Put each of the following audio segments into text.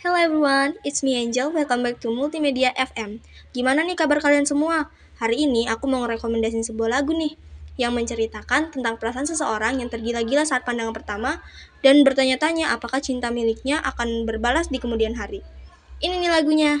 Hello everyone, it's me Angel. Welcome back to Multimedia FM. Gimana nih kabar kalian semua? Hari ini aku mau ngerekomendasiin sebuah lagu nih yang menceritakan tentang perasaan seseorang yang tergila-gila saat pandangan pertama dan bertanya-tanya apakah cinta miliknya akan berbalas di kemudian hari. Ini nih lagunya.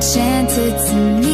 enchanted to meet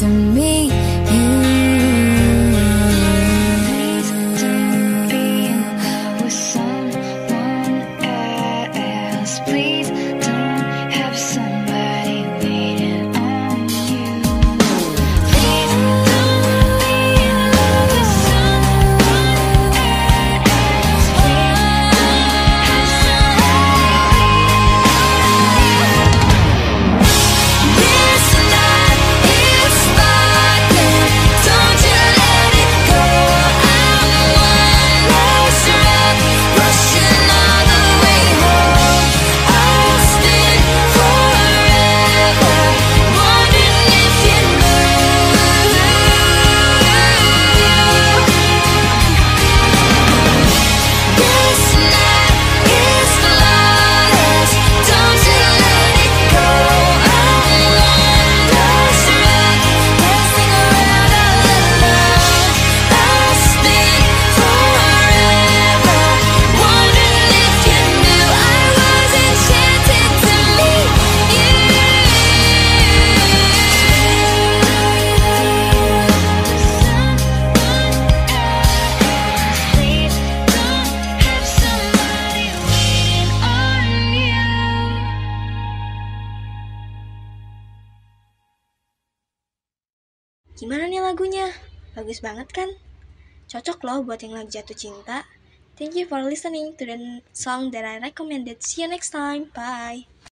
to me. Gimana nih lagunya? Bagus banget kan? Cocok loh buat yang lagi jatuh cinta. Thank you for listening to the song that I recommended. See you next time. Bye.